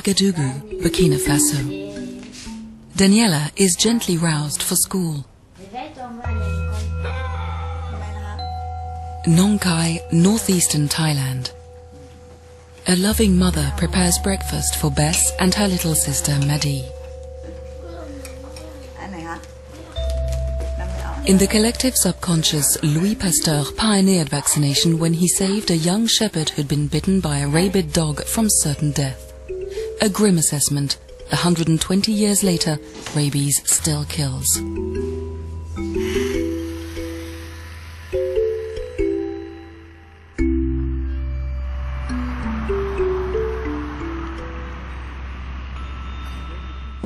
Ouagadougou, Burkina Faso. Daniela is gently roused for school. Nong Kai, northeastern Thailand. A loving mother prepares breakfast for Bess and her little sister Maddie. In the collective subconscious, Louis Pasteur pioneered vaccination when he saved a young shepherd who'd been bitten by a rabid dog from certain death. A grim assessment. 120 years later, rabies still kills.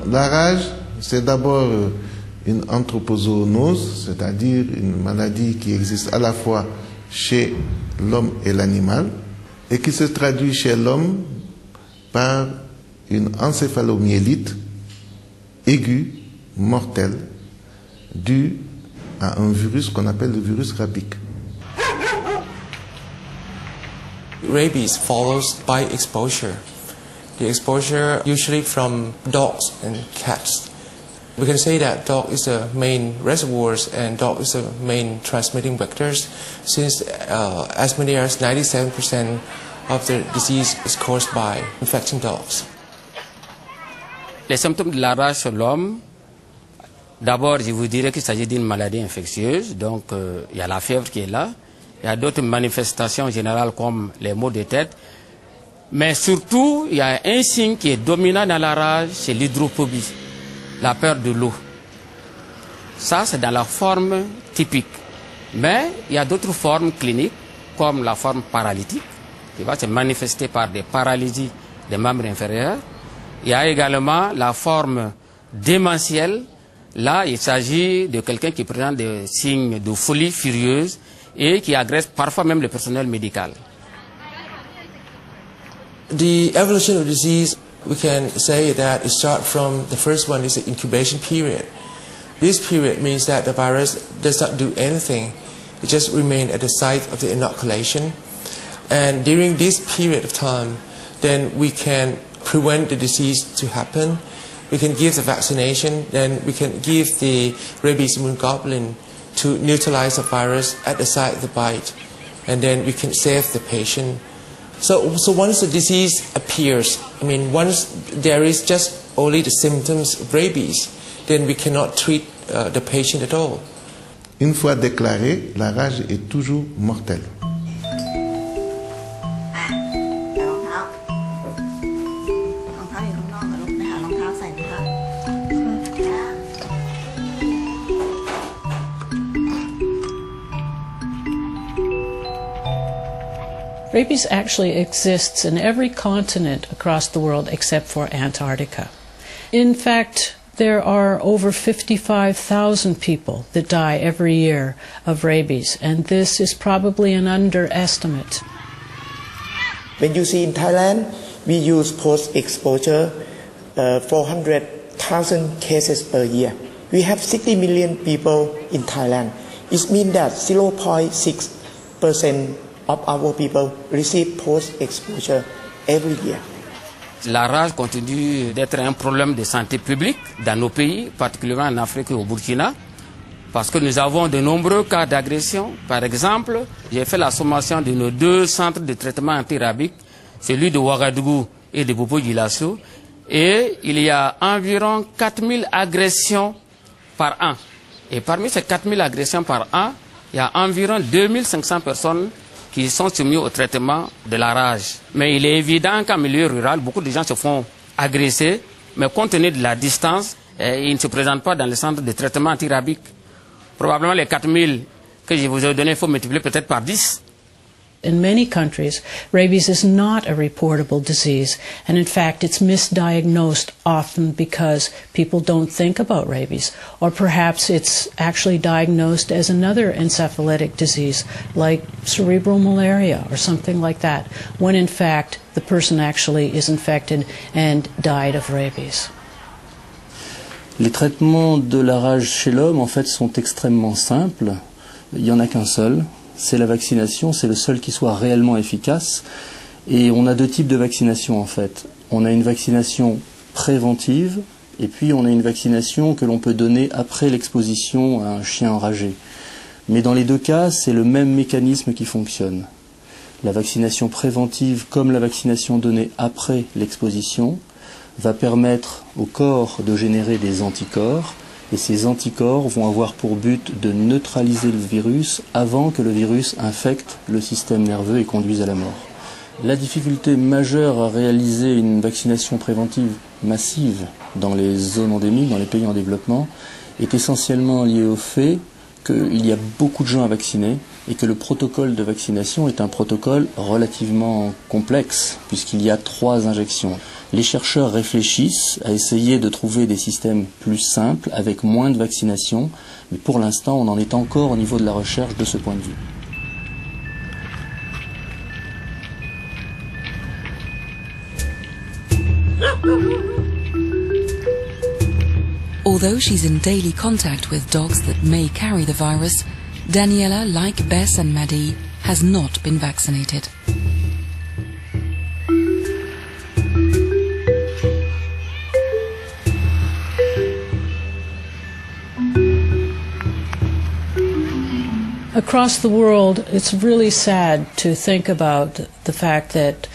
La rage, c'est d'abord euh, une anthropozoonose, c'est-à-dire une maladie qui existe à la fois chez l'homme et l'animal, et qui se traduit chez l'homme par une encéphalomyélite aiguë, mortelle, due à un virus qu'on appelle le virus rabique. Rabies follows by exposure. The exposure usually from dogs and cats. We can say that dog is the main reservoirs and dog is the main transmitting vectors since uh, as many as 97% of the disease is caused by infecting dogs. Les symptômes de la rage sur l'homme, d'abord, je vous dirais qu'il s'agit d'une maladie infectieuse. Donc, euh, il y a la fièvre qui est là. Il y a d'autres manifestations générales comme les maux de tête. Mais surtout, il y a un signe qui est dominant dans la rage, c'est l'hydrophobie, la peur de l'eau. Ça, c'est dans la forme typique. Mais il y a d'autres formes cliniques, comme la forme paralytique, qui va se manifester par des paralysies des membres inférieurs. Il y a également la forme démentielle. Là, il s'agit de quelqu'un qui présente des signes de folie furieuse et qui agresse parfois même le personnel médical. The evolution of disease, we can say that it starts from the first one is the incubation period. This period means that the virus does not do anything. It just remains at the site of the inoculation. And during this period of time, then we can prevent the disease to happen. We can give the vaccination, then we can give the rabies immune globulin to neutralize the virus at the site of the bite. And then we can save the patient. So, so once the disease appears, I mean, once there is just only the symptoms of rabies, then we cannot treat uh, the patient at all. Une fois déclarée, la rage est toujours mortelle. Rabies actually exists in every continent across the world except for Antarctica. In fact, there are over 55,000 people that die every year of rabies, and this is probably an underestimate. When you see in Thailand, we use post-exposure uh, 400,000 cases per year. We have 60 million people in Thailand. It means that 0.6% of our people receive post-exposure every year. La rage continue d'être un problème de santé publique dans nos pays, particulièrement en Afrique et au Burkina, parce que nous avons de nombreux cas d'agression. Par exemple, j'ai fait la sommation de nos deux centres de traitement antirabique, celui de Ouagadougou et de Bobo Djilasso, et il y a environ 4000 agressions par an. Et parmi ces 4000 agressions par an, il y a environ 2500 personnes qui sont soumis au traitement de la rage. Mais il est évident qu'en milieu rural, beaucoup de gens se font agresser, mais compte tenu de la distance, eh, ils ne se présentent pas dans le centre de traitement antirabique. Probablement les 4000 que je vous ai donnés, il faut multiplier peut-être par 10. In many countries, rabies is not a reportable disease, and in fact, it's misdiagnosed often because people don't think about rabies, or perhaps it's actually diagnosed as another encephalitic disease like cerebral malaria or something like that, when in fact, the person actually is infected and died of rabies. Les traitements de la rage chez l'homme, en fait, sont extrêmement simples. Il n'y en a qu'un seul, c'est la vaccination, c'est le seul qui soit réellement efficace. Et on a deux types de vaccination en fait. On a une vaccination préventive et puis on a une vaccination que l'on peut donner après l'exposition à un chien enragé. Mais dans les deux cas, c'est le même mécanisme qui fonctionne. La vaccination préventive, comme la vaccination donnée après l'exposition, va permettre au corps de générer des anticorps et ces anticorps vont avoir pour but de neutraliser le virus avant que le virus infecte le système nerveux et conduise à la mort. La difficulté majeure à réaliser une vaccination préventive massive dans les zones endémiques, dans les pays en développement, est essentiellement liée au fait qu'il y a beaucoup de gens à vacciner et que le protocole de vaccination est un protocole relativement complexe puisqu'il y a trois injections. Les chercheurs réfléchissent à essayer de trouver des systèmes plus simples avec moins de vaccination, mais pour l'instant on en est encore au niveau de la recherche de ce point de vue. Although she's in daily contact with dogs that may carry the virus, Daniela, like Bess and Maddie, has not been vaccinated. Across the world, it's really sad to think about the fact that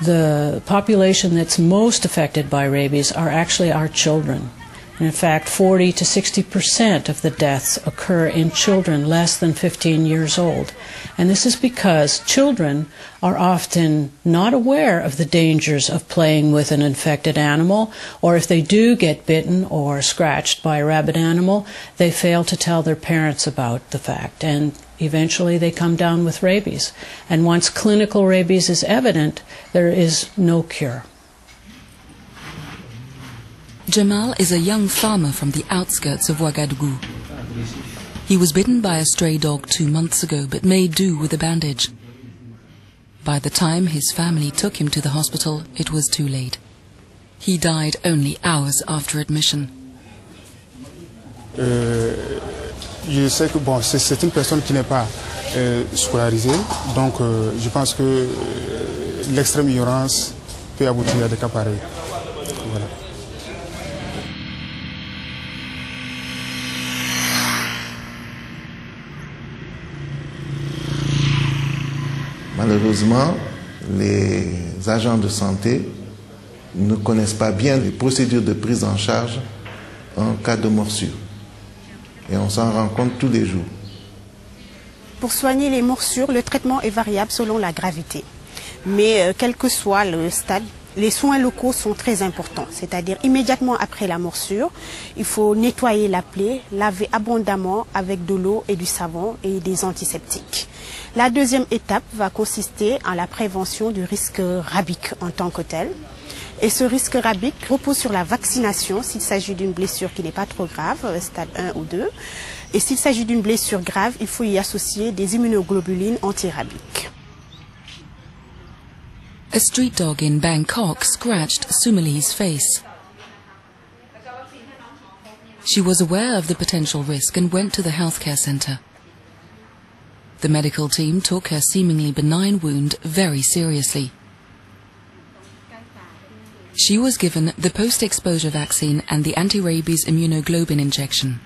the population that's most affected by rabies are actually our children. In fact, 40 to 60 percent of the deaths occur in children less than 15 years old. And this is because children are often not aware of the dangers of playing with an infected animal, or if they do get bitten or scratched by a rabid animal, they fail to tell their parents about the fact. And eventually they come down with rabies. And once clinical rabies is evident, there is no cure. Jamal is a young farmer from the outskirts of Ouagadougou. He was bitten by a stray dog two months ago but made do with a bandage. By the time his family took him to the hospital, it was too late. He died only hours after admission. Euh, je sais que bon, c'est une personne qui n'est pas euh, scolarisée, donc euh, je pense que euh, l'extrême ignorance peut aboutir à des cas pareils. Voilà. Malheureusement, les agents de santé ne connaissent pas bien les procédures de prise en charge en cas de morsure. Et on s'en rend compte tous les jours. Pour soigner les morsures, le traitement est variable selon la gravité. Mais euh, quel que soit le stade, les soins locaux sont très importants. C'est-à-dire immédiatement après la morsure, il faut nettoyer la plaie, laver abondamment avec de l'eau et du savon et des antiseptiques. La deuxième étape va consister en la prévention du risque rabique en tant que tel. Et ce risque rabique repose sur la vaccination s'il s'agit d'une blessure qui n'est pas trop grave, stade 1 ou 2. Et s'il s'agit d'une blessure grave, il faut y associer des immunoglobulines antirabiques. A street dog in Bangkok scratched Sumali's face. She was aware of the potential risk and went to the healthcare center. The medical team took her seemingly benign wound very seriously. She was given the post-exposure vaccine and the anti-rabies immunoglobin injection.